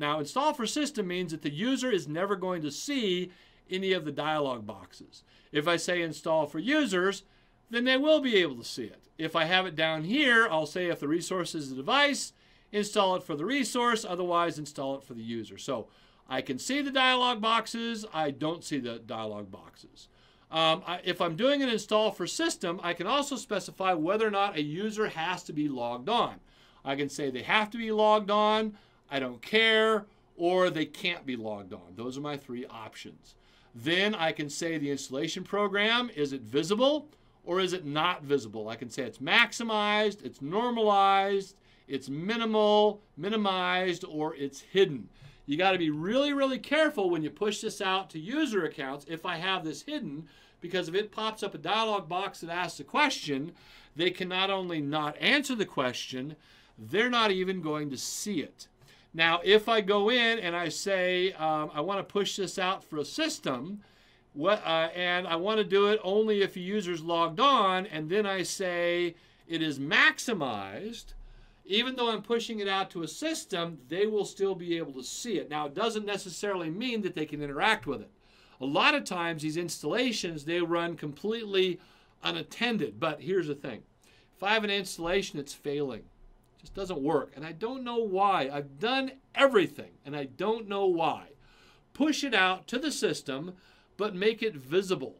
Now, install for system means that the user is never going to see any of the dialog boxes. If I say install for users, then they will be able to see it. If I have it down here, I'll say if the resource is the device, install it for the resource, otherwise install it for the user. So I can see the dialog boxes, I don't see the dialog boxes. Um, I, if I'm doing an install for system, I can also specify whether or not a user has to be logged on. I can say they have to be logged on, I don't care, or they can't be logged on. Those are my three options. Then I can say the installation program, is it visible or is it not visible? I can say it's maximized, it's normalized, it's minimal, minimized, or it's hidden. You got to be really, really careful when you push this out to user accounts if I have this hidden, because if it pops up a dialog box that asks a question, they can not only not answer the question, they're not even going to see it. Now, if I go in and I say, um, I want to push this out for a system, what, uh, and I want to do it only if the user's logged on, and then I say it is maximized, even though I'm pushing it out to a system, they will still be able to see it. Now, it doesn't necessarily mean that they can interact with it. A lot of times, these installations, they run completely unattended. But here's the thing. If I have an installation that's failing, just doesn't work. And I don't know why. I've done everything and I don't know why. Push it out to the system, but make it visible.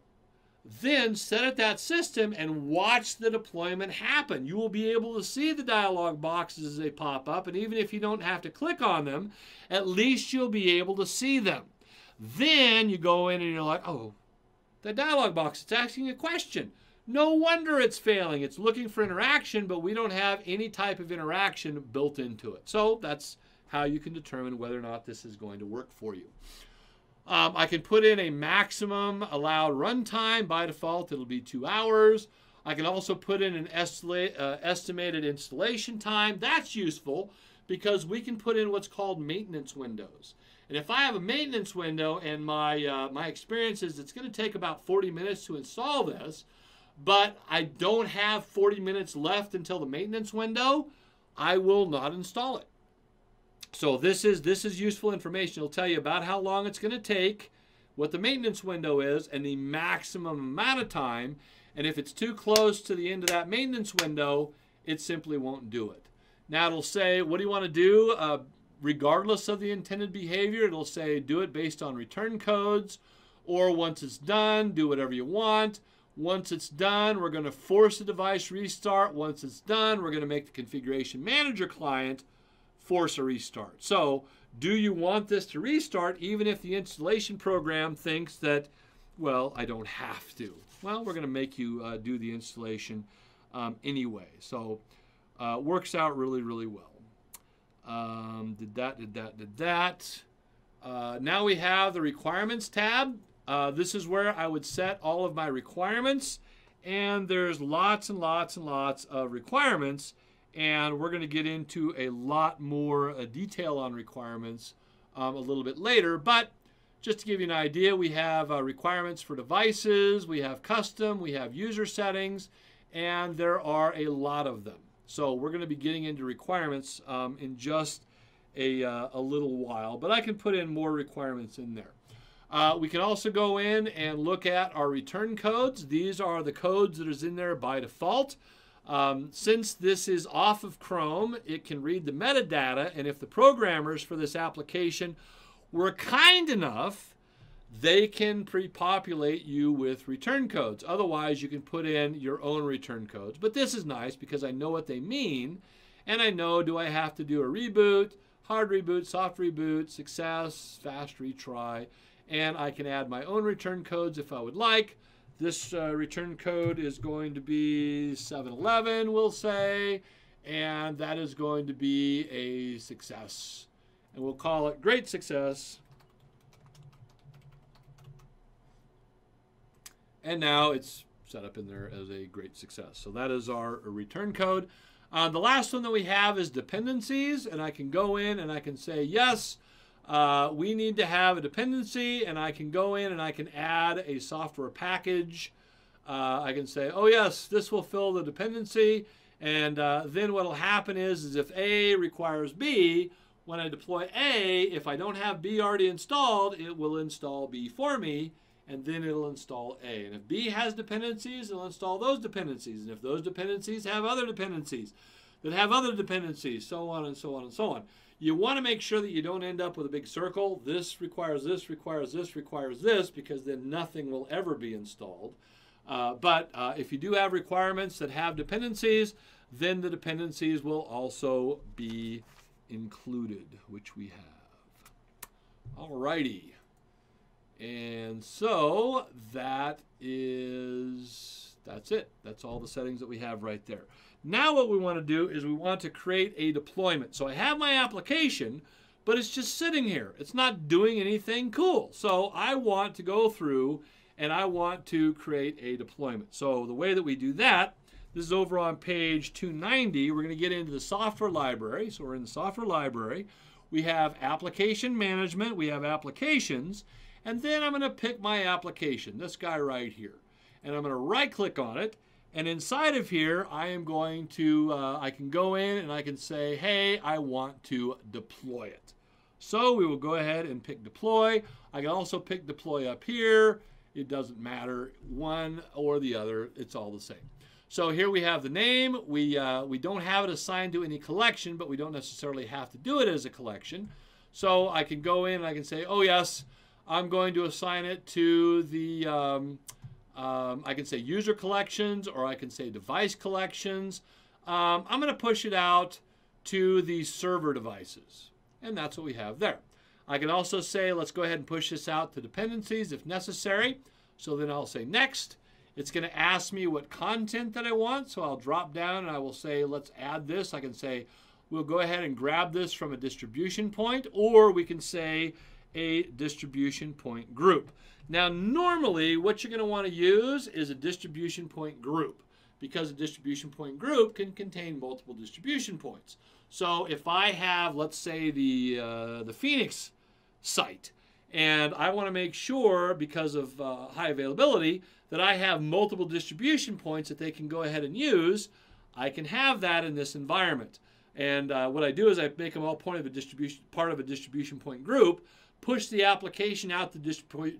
Then set up that system and watch the deployment happen. You will be able to see the dialog boxes as they pop up, and even if you don't have to click on them, at least you'll be able to see them. Then you go in and you're like, oh, the dialog box, it's asking a question. No wonder it's failing. It's looking for interaction, but we don't have any type of interaction built into it. So that's how you can determine whether or not this is going to work for you. Um, I can put in a maximum allowed runtime. By default, it'll be two hours. I can also put in an uh, estimated installation time. That's useful because we can put in what's called maintenance windows. And if I have a maintenance window and my, uh, my experience is it's going to take about 40 minutes to install this, but I don't have 40 minutes left until the maintenance window, I will not install it. So this is this is useful information. It'll tell you about how long it's going to take, what the maintenance window is, and the maximum amount of time. And if it's too close to the end of that maintenance window, it simply won't do it. Now it'll say, what do you want to do? Uh, regardless of the intended behavior, it'll say do it based on return codes, or once it's done, do whatever you want. Once it's done, we're going to force the device restart. Once it's done, we're going to make the configuration manager client force a restart. So do you want this to restart even if the installation program thinks that, well, I don't have to? Well, we're going to make you uh, do the installation um, anyway. So uh, works out really, really well. Um, did that, did that, did that. Uh, now we have the requirements tab. Uh, this is where I would set all of my requirements. And there's lots and lots and lots of requirements. And we're going to get into a lot more uh, detail on requirements um, a little bit later. But just to give you an idea, we have uh, requirements for devices, we have custom, we have user settings, and there are a lot of them. So we're going to be getting into requirements um, in just a, uh, a little while, but I can put in more requirements in there. Uh, we can also go in and look at our return codes. These are the codes that is in there by default. Um, since this is off of Chrome, it can read the metadata, and if the programmers for this application were kind enough, they can pre-populate you with return codes. Otherwise, you can put in your own return codes. But this is nice because I know what they mean, and I know do I have to do a reboot, hard reboot, soft reboot, success, fast retry, and I can add my own return codes if I would like. This uh, return code is going to be 711, we'll say, and that is going to be a success. And we'll call it great success. And now it's set up in there as a great success. So that is our return code. Uh, the last one that we have is dependencies, and I can go in and I can say, yes, uh, we need to have a dependency and I can go in and I can add a software package. Uh, I can say, oh yes, this will fill the dependency. And uh, then what will happen is, is if A requires B, when I deploy A, if I don't have B already installed, it will install B for me, and then it'll install A. And if B has dependencies, it'll install those dependencies. And if those dependencies have other dependencies that have other dependencies, so on and so on and so on. You want to make sure that you don't end up with a big circle. This requires this, requires this, requires this, because then nothing will ever be installed. Uh, but uh, if you do have requirements that have dependencies, then the dependencies will also be included, which we have. Alrighty. And so that is, that's it. That's all the settings that we have right there. Now what we want to do is we want to create a deployment. So I have my application, but it's just sitting here. It's not doing anything cool. So I want to go through and I want to create a deployment. So the way that we do that this is over on page 290. We're going to get into the software library. So we're in the software library. We have application management. We have applications. And then I'm going to pick my application, this guy right here. And I'm going to right click on it. And inside of here, I am going to, uh, I can go in and I can say, hey, I want to deploy it. So we will go ahead and pick deploy. I can also pick deploy up here. It doesn't matter, one or the other, it's all the same. So here we have the name. We, uh, we don't have it assigned to any collection, but we don't necessarily have to do it as a collection. So I can go in and I can say, oh yes, I'm going to assign it to the, um, um, I can say user collections or I can say device collections. Um, I'm going to push it out to the server devices. And that's what we have there. I can also say, let's go ahead and push this out to dependencies if necessary. So then I'll say next. It's going to ask me what content that I want. So I'll drop down and I will say, let's add this. I can say, we'll go ahead and grab this from a distribution point, or we can say a distribution point group. Now, normally what you're going to want to use is a distribution point group because a distribution point group can contain multiple distribution points. So if I have, let's say, the, uh, the Phoenix site, and I want to make sure, because of uh, high availability, that I have multiple distribution points that they can go ahead and use, I can have that in this environment. And uh, what I do is I make them all point of a distribution, part of a distribution point group, push the application out the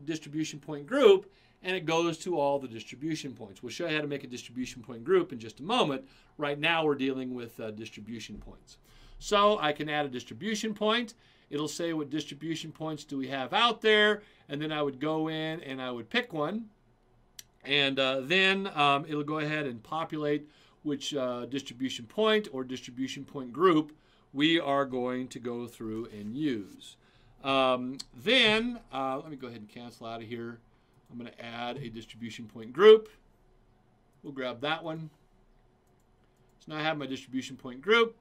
distribution point group, and it goes to all the distribution points. We'll show you how to make a distribution point group in just a moment. Right now we're dealing with uh, distribution points. So I can add a distribution point. It'll say what distribution points do we have out there, and then I would go in and I would pick one. And uh, then um, it'll go ahead and populate which uh, distribution point or distribution point group we are going to go through and use. Um, then, uh, let me go ahead and cancel out of here. I'm going to add a distribution point group. We'll grab that one. So now I have my distribution point group.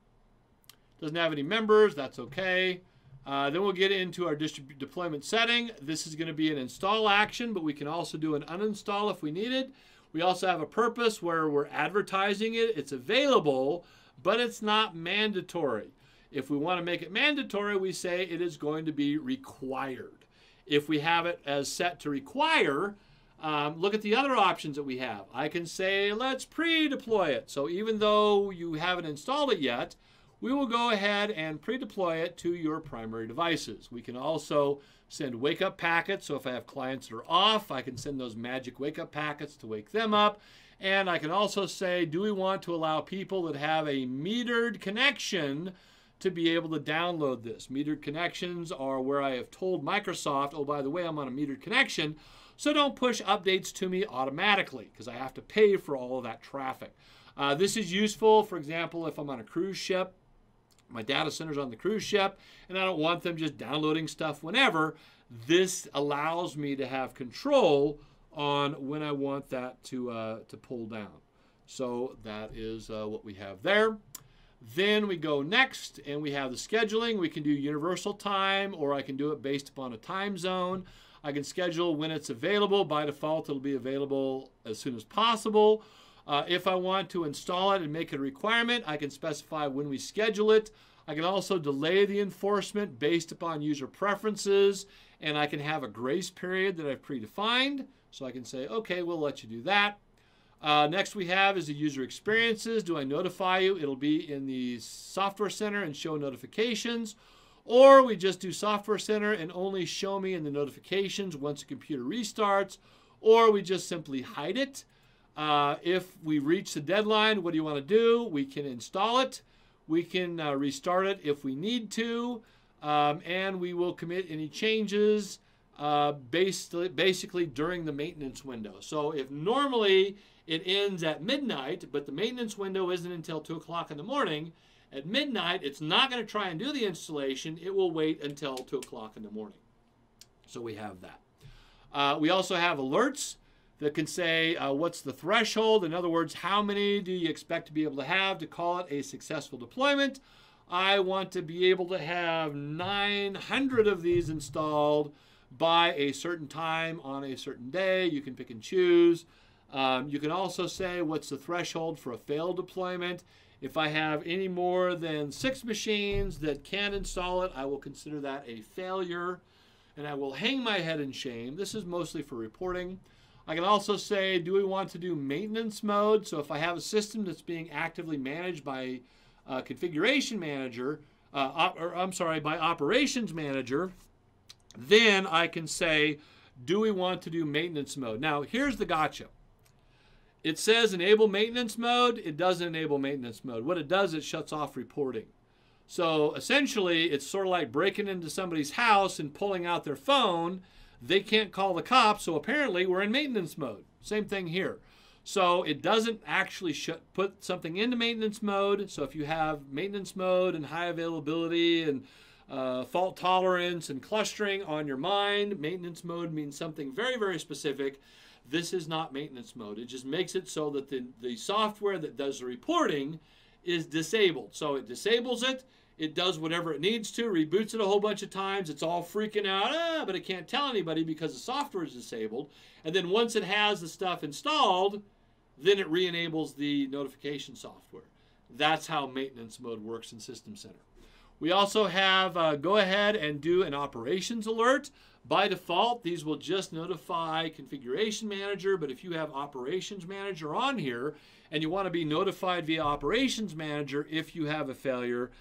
Doesn't have any members, that's okay. Uh, then we'll get into our deployment setting. This is going to be an install action, but we can also do an uninstall if we need it. We also have a purpose where we're advertising it. It's available, but it's not mandatory. If we want to make it mandatory, we say it is going to be required. If we have it as set to require, um, look at the other options that we have. I can say, let's pre-deploy it. So even though you haven't installed it yet, we will go ahead and pre-deploy it to your primary devices. We can also send wake-up packets. So if I have clients that are off, I can send those magic wake-up packets to wake them up. And I can also say, do we want to allow people that have a metered connection to be able to download this? Metered connections are where I have told Microsoft, oh, by the way, I'm on a metered connection, so don't push updates to me automatically because I have to pay for all of that traffic. Uh, this is useful, for example, if I'm on a cruise ship my data centers on the cruise ship, and I don't want them just downloading stuff whenever. This allows me to have control on when I want that to, uh, to pull down. So that is uh, what we have there. Then we go next and we have the scheduling. We can do universal time or I can do it based upon a time zone. I can schedule when it's available. By default, it'll be available as soon as possible. Uh, if I want to install it and make it a requirement, I can specify when we schedule it. I can also delay the enforcement based upon user preferences, and I can have a grace period that I've predefined. So I can say, okay, we'll let you do that. Uh, next we have is the user experiences. Do I notify you? It'll be in the software center and show notifications. Or we just do Software Center and only show me in the notifications once the computer restarts. Or we just simply hide it. Uh, if we reach the deadline, what do you want to do? We can install it. We can uh, restart it if we need to. Um, and we will commit any changes uh, basically, basically during the maintenance window. So if normally it ends at midnight, but the maintenance window isn't until 2 o'clock in the morning, at midnight it's not going to try and do the installation. It will wait until 2 o'clock in the morning. So we have that. Uh, we also have alerts that can say uh, what's the threshold. In other words, how many do you expect to be able to have to call it a successful deployment? I want to be able to have 900 of these installed by a certain time on a certain day. You can pick and choose. Um, you can also say what's the threshold for a failed deployment. If I have any more than six machines that can install it, I will consider that a failure and I will hang my head in shame. This is mostly for reporting. I can also say, do we want to do maintenance mode? So if I have a system that's being actively managed by a configuration manager, uh, or I'm sorry, by operations manager, then I can say, do we want to do maintenance mode? Now, here's the gotcha. It says enable maintenance mode. It doesn't enable maintenance mode. What it does, it shuts off reporting. So essentially, it's sort of like breaking into somebody's house and pulling out their phone. They can't call the cops, so apparently we're in maintenance mode. Same thing here. So it doesn't actually put something into maintenance mode. So if you have maintenance mode and high availability and uh, fault tolerance and clustering on your mind. Maintenance mode means something very, very specific. This is not maintenance mode. It just makes it so that the, the software that does the reporting is disabled. So it disables it. It does whatever it needs to, reboots it a whole bunch of times. It's all freaking out, ah, but it can't tell anybody because the software is disabled. And then once it has the stuff installed, then it re-enables the notification software. That's how maintenance mode works in System Center. We also have uh, go ahead and do an operations alert. By default, these will just notify configuration manager, but if you have operations manager on here and you want to be notified via operations manager if you have a failure,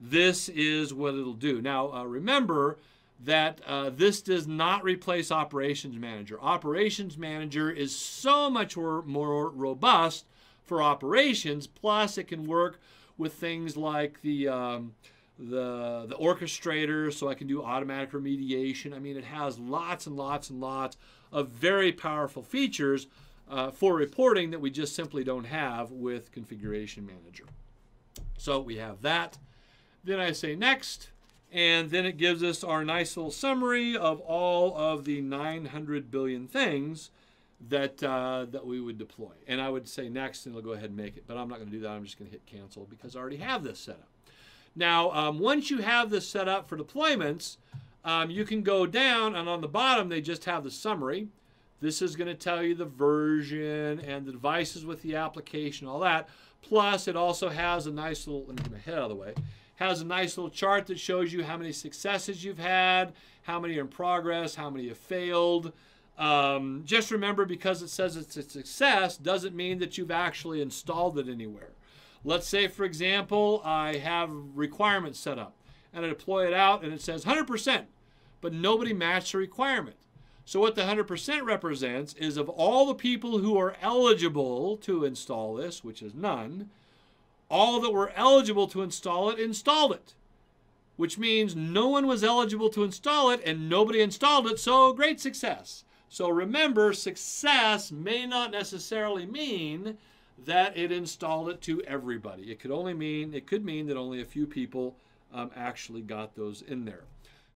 this is what it'll do. Now, uh, remember that uh, this does not replace operations manager. Operations manager is so much more, more robust for operations, plus it can work with things like the um, the the orchestrator so I can do automatic remediation. I mean, it has lots and lots and lots of very powerful features uh, for reporting that we just simply don't have with Configuration Manager. So we have that. Then I say next, and then it gives us our nice little summary of all of the 900 billion things that uh, that we would deploy. And I would say next, and it'll go ahead and make it. But I'm not going to do that. I'm just going to hit cancel because I already have this set up. Now, um, once you have this set up for deployments, um, you can go down and on the bottom they just have the summary. This is going to tell you the version and the devices with the application, all that. Plus, it also has a nice little, let me get my head out of the way, has a nice little chart that shows you how many successes you've had, how many are in progress, how many have failed. Um, just remember, because it says it's a success, doesn't mean that you've actually installed it anywhere. Let's say, for example, I have requirements set up and I deploy it out and it says 100%, but nobody matched the requirement. So what the 100% represents is of all the people who are eligible to install this, which is none, all that were eligible to install it installed it, which means no one was eligible to install it and nobody installed it, so great success. So remember, success may not necessarily mean that it installed it to everybody. It could only mean, it could mean that only a few people um, actually got those in there.